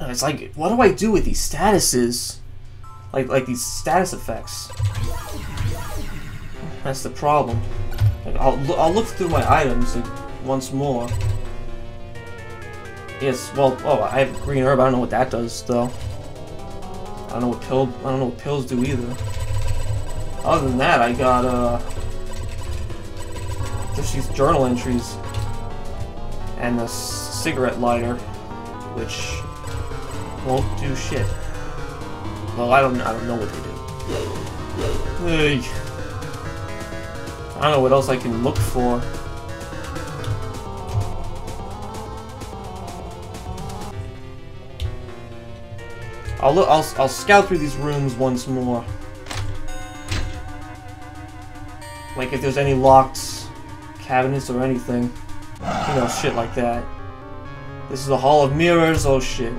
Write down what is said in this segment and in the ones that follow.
It's like, what do I do with these statuses? Like, like these status effects. That's the problem. Like, I'll, I'll look through my items like, once more. Yes, well, oh, I have a green herb. I don't know what that does, though. I don't know what pill. I don't know what pills do either. Other than that, I got uh, just these journal entries and a cigarette lighter, which won't do shit. Well, I don't. I don't know what they do. Hey. I don't know what else I can look for. I'll look. I'll, I'll scout through these rooms once more. Like if there's any locked cabinets or anything. You know, shit like that. This is a hall of mirrors. Oh shit.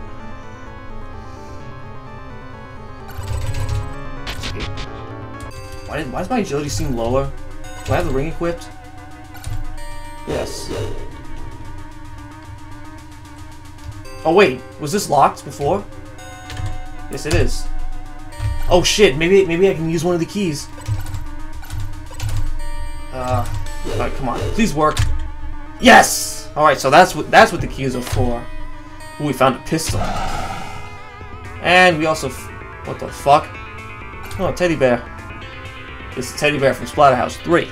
Why, did, why does my agility seem lower? Do I have the ring equipped? Yes. Oh wait, was this locked before? Yes, it is. Oh shit, maybe maybe I can use one of the keys. Uh, alright, come on, please work. Yes. All right, so that's what that's what the keys are for. Ooh, we found a pistol, and we also, f what the fuck? Oh, teddy bear. This is teddy bear from Splatterhouse 3.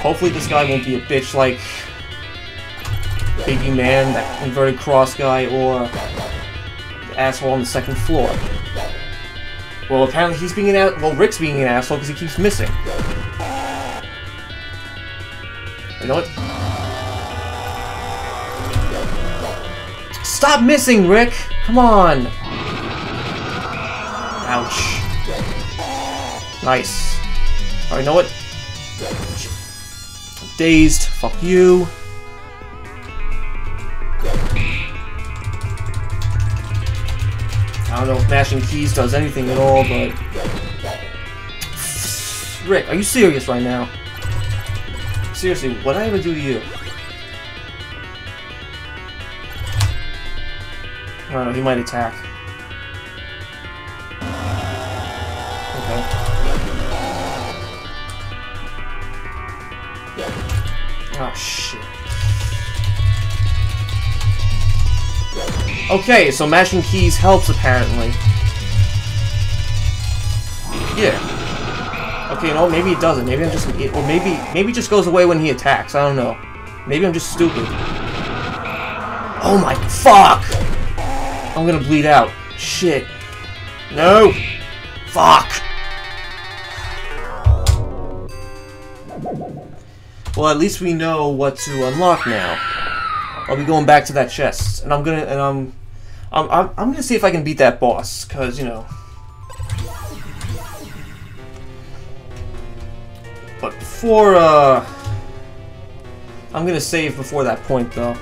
Hopefully this guy won't be a bitch like Biggy Man, that inverted cross guy, or the asshole on the second floor. Well, apparently he's being an ass- well, Rick's being an asshole because he keeps missing. You know what? Stop missing, Rick! Come on! Nice. Alright, you know what? Dazed. Fuck you. I don't know if mashing keys does anything at all, but... Rick, are you serious right now? Seriously, what I ever do to you? I don't know, he might attack. Oh, shit. Okay, so mashing keys helps, apparently. Yeah. Okay, no, maybe it doesn't. Maybe I'm just... It, or maybe maybe it just goes away when he attacks. I don't know. Maybe I'm just stupid. Oh my... Fuck! I'm gonna bleed out. Shit. No! Fuck! Well, at least we know what to unlock now. I'll be going back to that chest, and I'm gonna and I'm I'm I'm, I'm gonna see if I can beat that boss, cause you know. But before uh, I'm gonna save before that point though.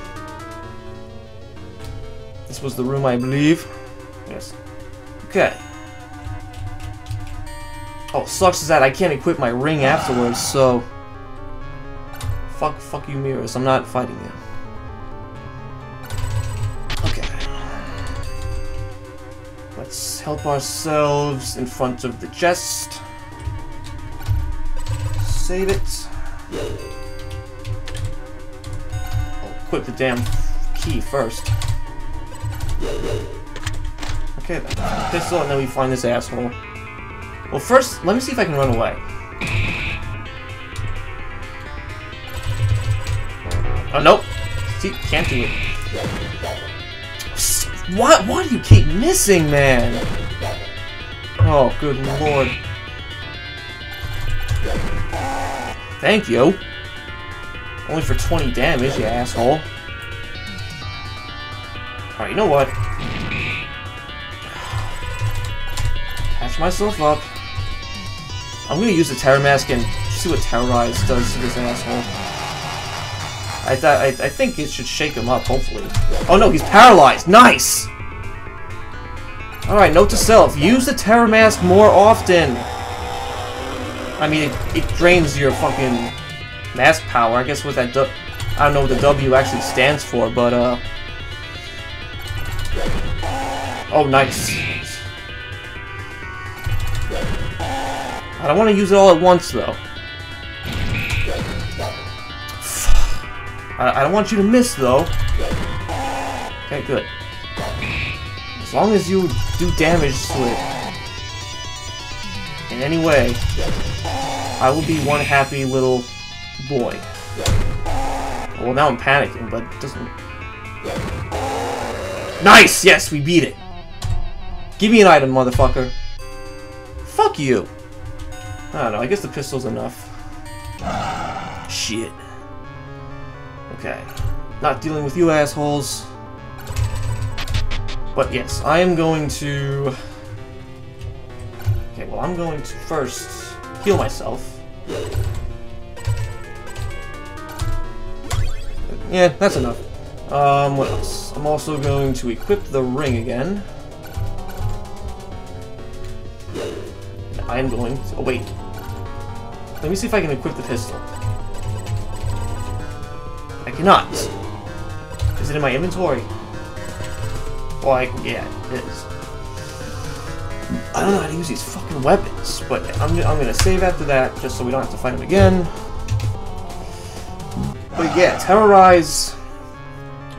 This was the room, I believe. Yes. Okay. Oh, sucks is that I can't equip my ring afterwards, so. Fuck, fuck you, mirrors. I'm not fighting you. Okay. Let's help ourselves in front of the chest. Save it. I'll the damn key first. Okay then. Pistol, and then we find this asshole. Well, first, let me see if I can run away. Oh, nope. See, can't do it. Why, why do you keep missing, man? Oh, good lord. Thank you. Only for 20 damage, you asshole. Alright, you know what? Patch myself up. I'm gonna use the Terror Mask and see what Terrorize does to this asshole. I I, I think it should shake him up, hopefully. Oh no, he's paralyzed. Nice. All right, note to self: use the Terror Mask more often. I mean, it, it drains your fucking mask power. I guess what that I don't know what the W actually stands for, but uh, Oh, nice. I don't want to use it all at once, though. I, I don't want you to miss, though. Okay, good. As long as you do damage to it in any way, I will be one happy little boy. Well, now I'm panicking, but it doesn't... Nice! Yes, we beat it! Give me an item, motherfucker. Fuck you. I don't know, I guess the pistol's enough. Shit. Okay. Not dealing with you assholes. But yes, I am going to... Okay, well I'm going to first heal myself. Yeah, that's enough. Um, what else? I'm also going to equip the ring again. I am going to... Oh, wait. Let me see if I can equip the pistol. Cannot. Is it in my inventory? Oh, I, yeah, it is. I don't know how to use these fucking weapons, but I'm, I'm gonna save after that, just so we don't have to fight them again. But yeah, Terrorize,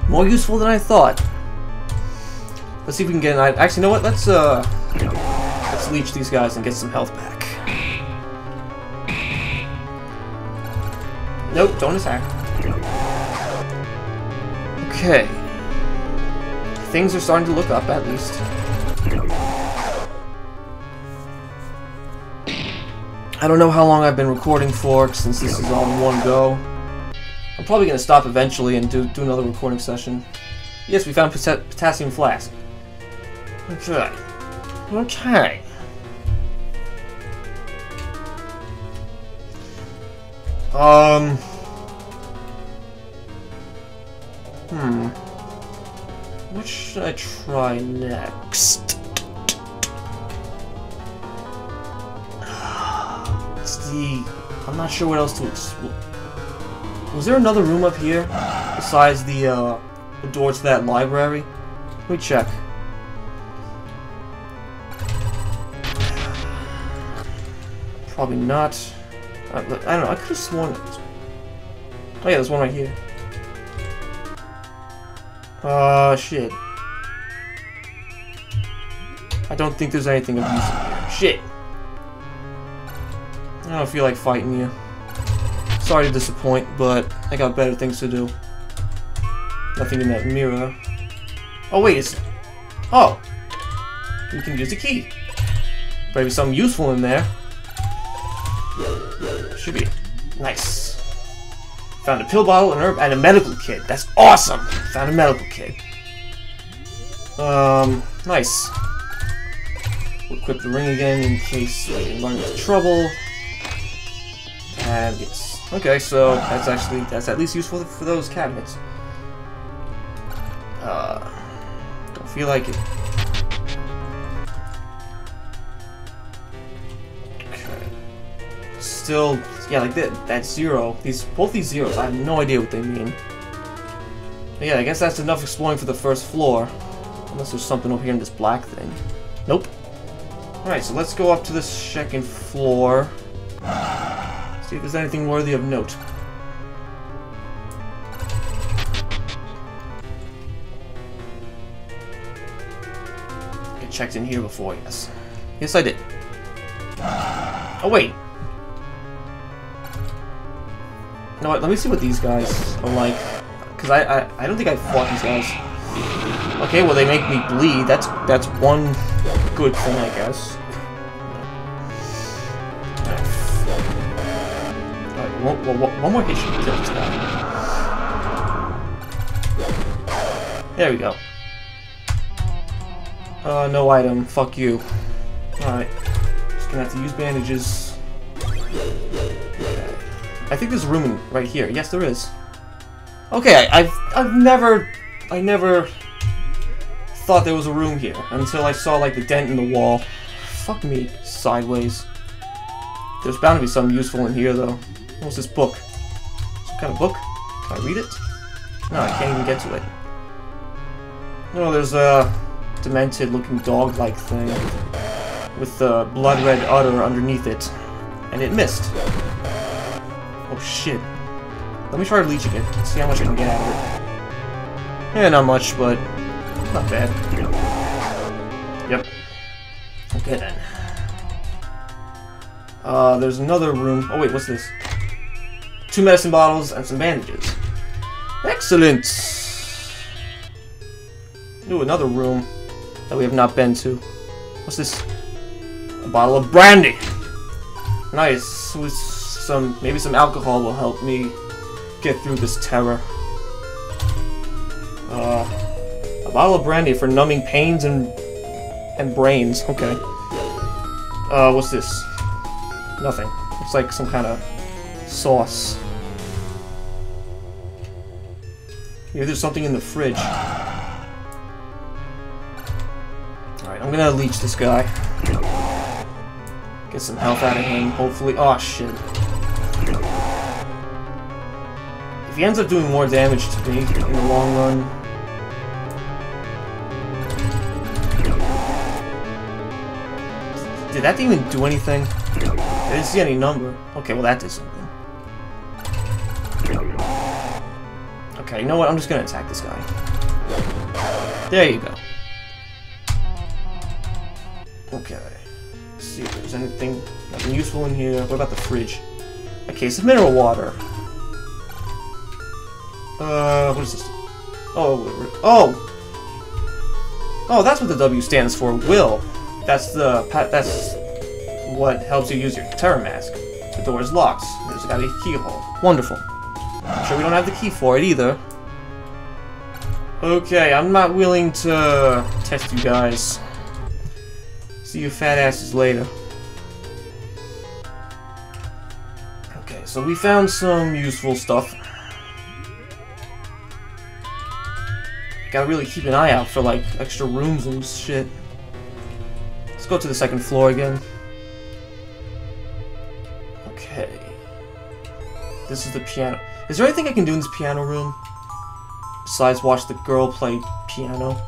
more useful than I thought. Let's see if we can get an Actually, you know what? Let's, uh, let's leech these guys and get some health back. Nope, don't attack. Okay. Things are starting to look up, at least. I don't know how long I've been recording for, since this is all in one go. I'm probably going to stop eventually and do, do another recording session. Yes, we found potassium flask. Okay. Okay. Um... Hmm. What should I try next? It's the... I'm not sure what else to explore. Was there another room up here? Besides the, uh, the door to that library? Let me check. Probably not. I, I don't know, I could have sworn... Oh yeah, there's one right here. Uh, shit. I don't think there's anything of use here. Shit! I don't feel like fighting you. Sorry to disappoint, but I got better things to do. Nothing in that mirror. Oh wait, it's... Oh! We can use the key. Maybe something useful in there. Should be. Nice. Found a pill bottle, an herb, and a medical kit. That's awesome! Found a medical kit. Um, nice. We'll equip the ring again in case we run into trouble. And yes. Okay, so that's actually, that's at least useful for those cabinets. Uh, don't feel like it. Okay. Still yeah, like that, that zero, these, both these zeros, I have no idea what they mean. But yeah, I guess that's enough exploring for the first floor. Unless there's something over here in this black thing. Nope. Alright, so let's go up to the second floor. See if there's anything worthy of note. I checked in here before, yes. Yes, I did. Oh, wait. Let me see what these guys are like. Because I, I, I don't think I fought these guys. Okay, well they make me bleed. That's that's one good thing, I guess. Alright, one, one, one more hit should kill this guy. There we go. Uh, no item. Fuck you. Alright. Just gonna have to use bandages. I think there's a room right here. Yes, there is. Okay, I, have I've never, I never thought there was a room here until I saw like the dent in the wall. Fuck me, sideways. There's bound to be something useful in here though. What's this book? Some kind of book? Can I read it? No, I can't even get to it. No, there's a demented looking dog-like thing with the blood red udder underneath it. And it missed. Oh shit. Let me try Leech again. See how much I can get out of it. Yeah, not much, but not bad. Yep. Okay then. Uh, there's another room. Oh wait, what's this? Two medicine bottles and some bandages. Excellent! Ooh, another room that we have not been to. What's this? A bottle of brandy! Nice. Some, maybe some alcohol will help me get through this terror. Uh, a bottle of brandy for numbing pains and and brains. Okay. Uh, what's this? Nothing. It's like some kind of sauce. Maybe there's something in the fridge. Alright, I'm gonna leech this guy. Get some health out of him, hopefully. Oh, shit. If he ends up doing more damage to me in the long run... Did that even do anything? I didn't see any number. Okay, well that did something. Okay, you know what? I'm just gonna attack this guy. There you go. Okay. Let's see if there's anything nothing useful in here. What about the fridge? A case of mineral water. Uh, what is this? Oh, oh! Oh, that's what the W stands for. Will. That's the that's what helps you use your terror mask. The door is locked. There's got a keyhole. Wonderful. I'm sure we don't have the key for it either. Okay, I'm not willing to test you guys. See you fat asses later. So we found some useful stuff. Gotta really keep an eye out for, like, extra rooms and shit. Let's go to the second floor again. Okay. This is the piano. Is there anything I can do in this piano room? Besides watch the girl play piano?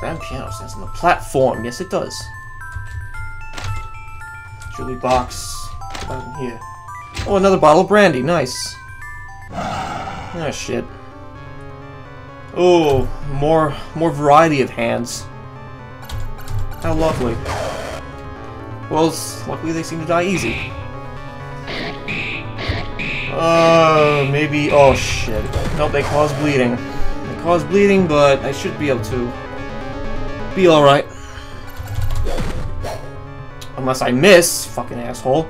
Grand piano stands on the platform. Yes, it does. Julie box. What in here? Oh, another bottle of brandy. Nice. Ah, shit. Oh, more, more variety of hands. How lovely. Well, luckily they seem to die easy. Uh, maybe... Oh, shit. Nope, they cause bleeding. They cause bleeding, but I should be able to be alright. Unless I miss, fucking asshole.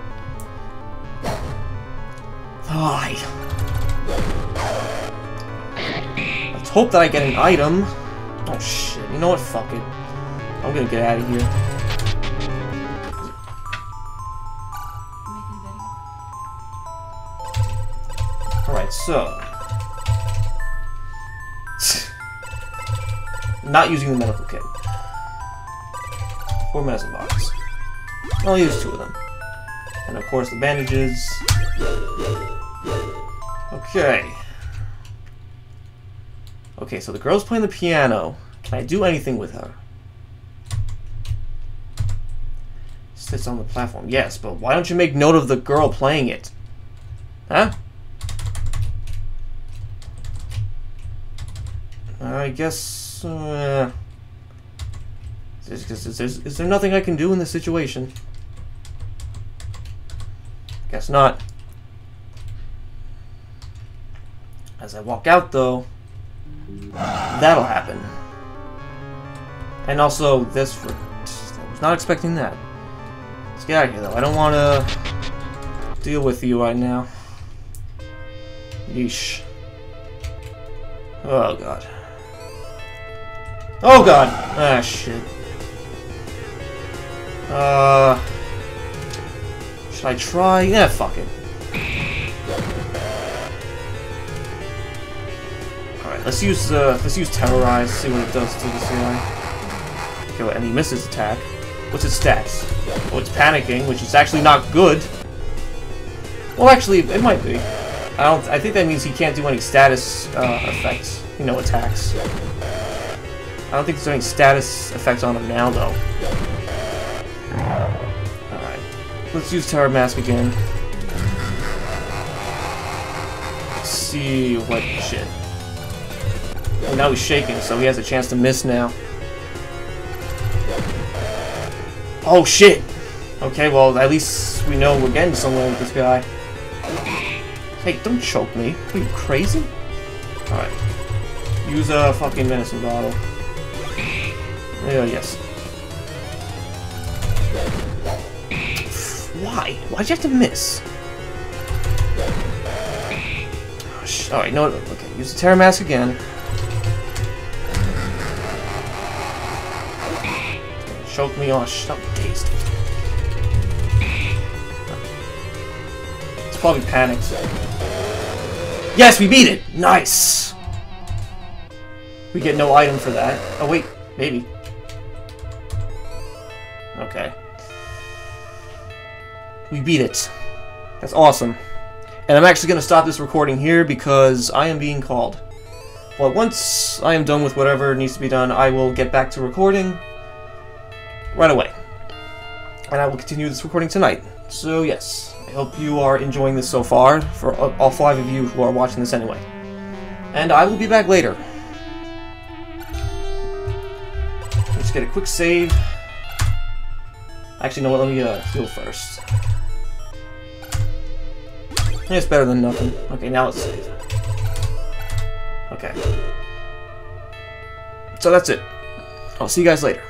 Let's hope that I get an item. Oh, shit. You know what? Fuck it. I'm gonna get out of here. Alright, so... Not using the medical kit. Four medicine box. I'll use two of them. And of course the bandages. Okay. Okay, so the girl's playing the piano. Can I do anything with her? Sits on the platform. Yes, but why don't you make note of the girl playing it? Huh? I guess... Uh, is, is, is, is there nothing I can do in this situation? Guess not. As I walk out, though, that'll happen. And also, this... I was not expecting that. Let's get out of here, though. I don't want to deal with you right now. Yeesh. Oh, God. Oh, God! Ah, shit. Uh... Should I try? Yeah, fuck it. Let's use, uh, let's use Terrorize, see what it does to this guy. Okay, well, and he misses attack. What's its stats? Oh, it's panicking, which is actually not good. Well, actually, it might be. I don't. I think that means he can't do any status uh, effects. You know, attacks. I don't think there's any status effects on him now, though. Alright. Let's use Terror Mask again. Let's see what shit. Oh, now he's shaking, so he has a chance to miss now. Oh shit! Okay, well, at least we know we're getting somewhere with this guy. Hey, don't choke me. Are you crazy? Alright. Use a fucking medicine bottle. Yeah, yes. Why? Why'd you have to miss? Oh, Alright, no, okay, use the Terror Mask again. Choke me on. Shut up, dazed. It's probably panicked. Yes, we beat it! Nice! We get no item for that. Oh, wait. Maybe. Okay. We beat it. That's awesome. And I'm actually going to stop this recording here because I am being called. But once I am done with whatever needs to be done, I will get back to recording right away. And I will continue this recording tonight. So yes, I hope you are enjoying this so far, for all five of you who are watching this anyway. And I will be back later. Let's get a quick save. Actually, no, let me uh, heal first. It's better than nothing. Okay, now let's save. Okay. So that's it. I'll see you guys later.